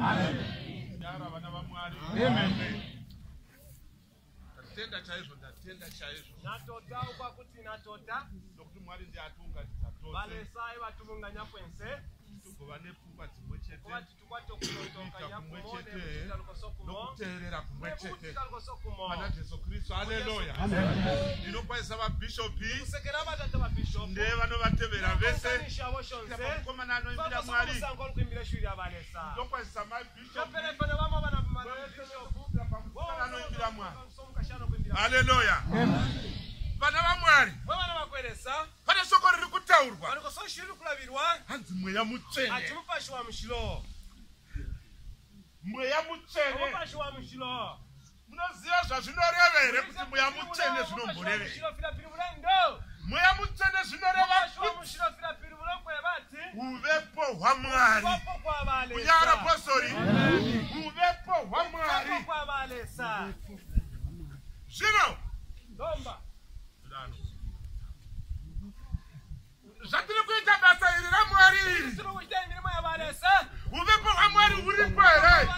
yara vana vamwari ndatenda chaizvo ndatenda chaizvo natota. Ukwakuti natota nokuti mwari ndiye atiunganidza tose valesai vatumunganya kwense tugova nepfungwa dzimwe chete. kwati tukwatokunotonganya kumwe kumone chete nokuteerera kumwe chete pana jesu kristu haleluya ndinokwazisa vabhishopi ndevanovatevera vese mukomana anoimbira mwari ndokwazisa pamukomana anoimbira mwari haleluya vana vamwari pane shoko riri kutaurwa hanzi mweya mutsvene mweya mutsvene munoziva zvazvinoreva here kuti mweya mutsvene zvinomborevei mulendo mweya mutsvene zvinoreva uvepo hwamwari kunyara apostori uvepo hwamwari zvino zvatiri kuita basa iri ramwari iri uvepo hwamwari huripo here?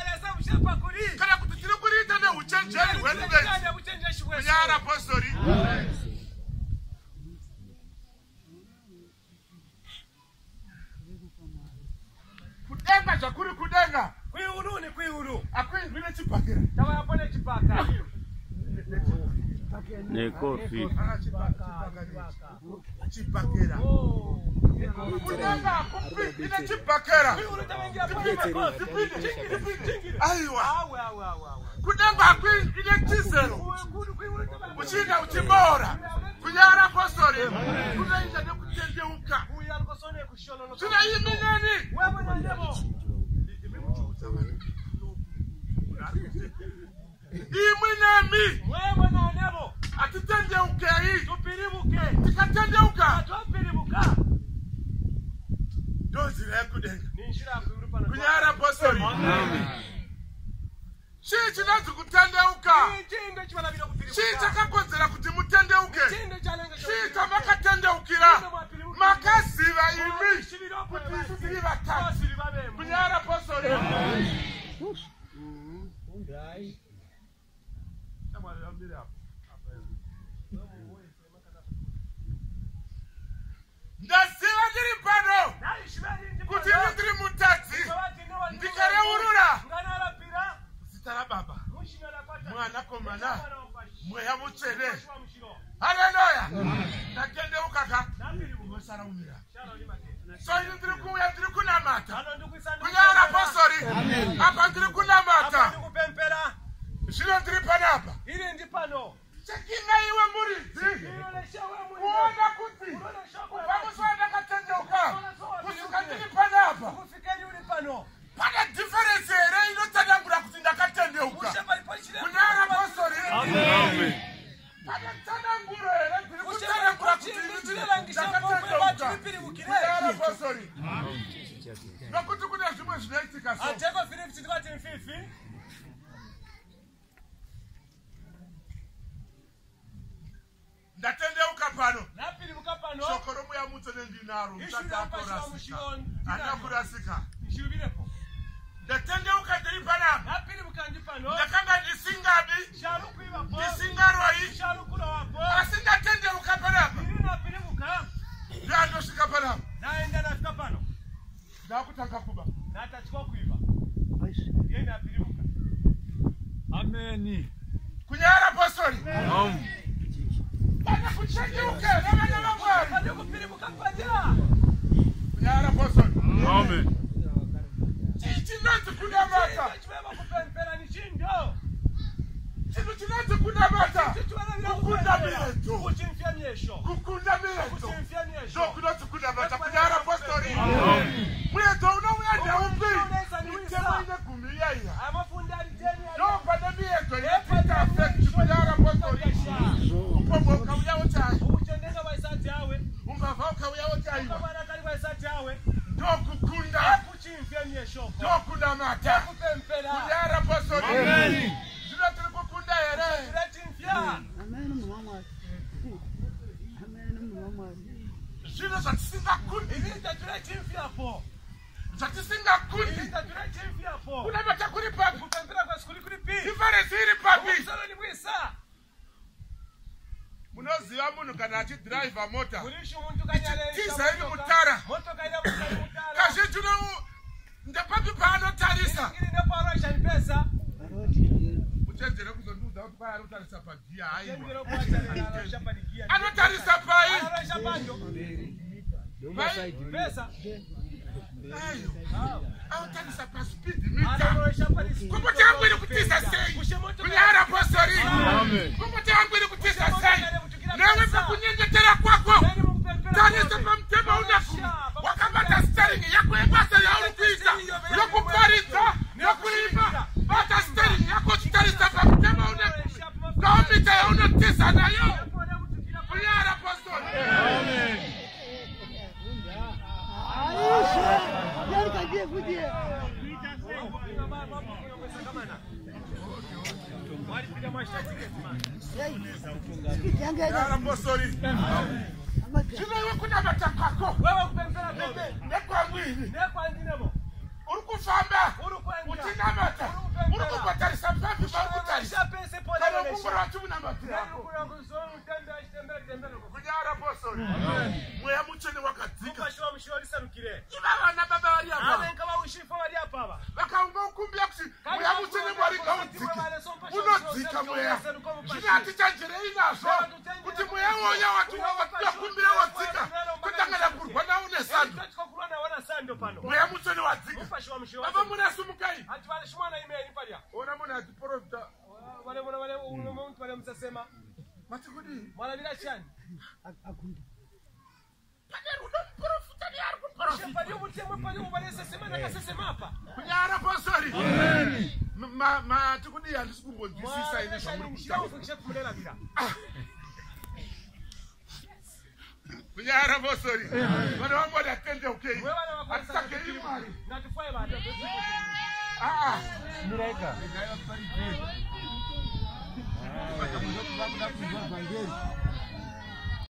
Kana kuti tiri kuriita neuchenjeri hwedu buchenjeshi kunyara apostori zvakuri kudenga kwiulu ni kwiulu akuindwi nechibhakera tava yapo nechipaka nekofi. Chibhakera. Kudenga akupindwi nechibhakera aiwa. Kudenga akuindwi nechizero uchiinda uchiboora kunyara apostori kunoita nekutendeuka wewe na imwi nemi wewe na ndemo hatitendeukei tupiribuke tikatendeuka twapiribuka ndozira yekudenga ni njira ya kwiulu pano. Kunyara apostori chii chinonzi kutendeuka chii kupiribuka chakakonzera kuti mutendeuke chii chamakatendeukira makaziva imi. Kuti isu tiri vatatu kunyara apostori ndaziva ndiri pano imi tiri mutadzi. Ndikareurura. Zita rababa. Mwanakomana mweya mutsvene. Haleluya ndatendeuka ka unosara umira so ini ndiri ndiri kunamata kunyara apostori apa ndiri kunamata kupempera zvino ndiri panapa iri ndi pano chekimaiwe muridzi kuona kuti kubva musi ndakatendeuka kusvika ndiri panapa kufikeni uri pano. Pane dhiferensi here inotsanangura kuti ndakatendeuka. Kunyara apostori pane tsananguro here dziri kutsanangura kuti ini ndakatendeuka. kunyara apostori nokuti kune zvimwe zvinoitika so. Ateko filipi tikati mfifi ndatendeuka pano shoko romweya mutsvene ndinaro Ishu musati rapashwa akorasika hana kurasika ndatendeuka ndiri panapa ndakanga ndisingabi shalukulawapo asi ndatendeuka panapa ndandosvika panapa naenda nafika pano ndakutanga kuba natachikwa kuiva iye napiribuka ameni kunyara apostori Am. pane kuchenjeuke amen. Chinonzi kunamata chinhu chinonzi kunamata kukunda miredzo kukunda miredzo zvino zvatisingakundi. Zvatisingakundi. Kunamata kuri papi diferensi iri papi? Munoziva munhu kana achidhiraivha mota. Tiza iri mutara. Kazhinji ndepapi paanotarisa kuti kwai anotarisa pagiya haiwa anotarisa pai. Anotarisa paspidi mita Arosha panikia. komboti yangu iri kutiza sei? Kunyara apostori Amen. Iwe kunamata kwako Wewe kupembera pepe. nekwamwiri Nekwa ndinebo. uri kufamba uchinamata uri kubhatarisa papi pari kutarisa Arosha pesa pole kana kungoro vachimunamatirapo kunyara apostori mweya mutsvene wakadzika iva mweya mutsvene mwari ngaudzike unodzika mweya. Zvino hatichanjerei nazvo? Kuti mweya woya watiwakumbira wadzika kutangana kurwa nawo nesando. Mweya mutsvene wadzika baba muna sumukai ona munhu achiprofita mati kudii pane rudo. muprofita neari kuprofita kunyara posori matikudi handisi kumbonzwisisa ine zvamurikushaufuchekuleravira kunyara posori vana vangoti hatitendeukei hatisakei mwari miraika